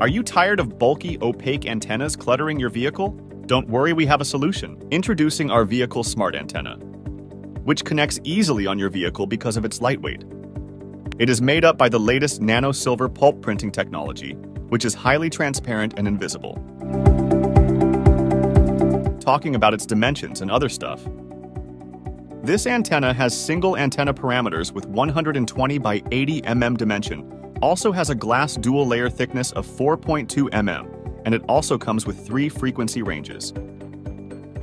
Are you tired of bulky, opaque antennas cluttering your vehicle? Don't worry, we have a solution. Introducing our Vehicle Smart Antenna, which connects easily on your vehicle because of its lightweight. It is made up by the latest nano silver pulp printing technology, which is highly transparent and invisible. Talking about its dimensions and other stuff. This antenna has single antenna parameters with 120 by 80 mm dimension, also has a glass dual layer thickness of 4.2 mm, and it also comes with three frequency ranges.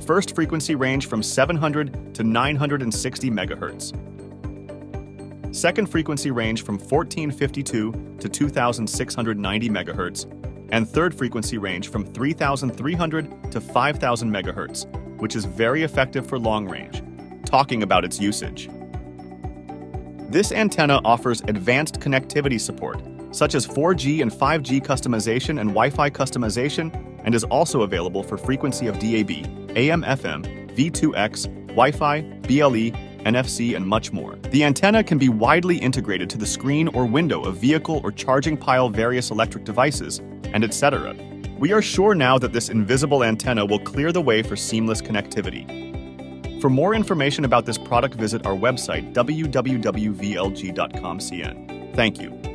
First frequency range from 700 to 960 MHz. Second frequency range from 1452 to 2690 MHz. And third frequency range from 3300 to 5000 MHz, which is very effective for long range. Talking about its usage. This antenna offers advanced connectivity support, such as 4G and 5G customization and Wi Fi customization, and is also available for frequency of DAB, AM FM, V2X, Wi Fi, BLE, NFC, and much more. The antenna can be widely integrated to the screen or window of vehicle or charging pile various electric devices, and etc. We are sure now that this invisible antenna will clear the way for seamless connectivity. For more information about this product, visit our website, www.vlg.com.cn. Thank you.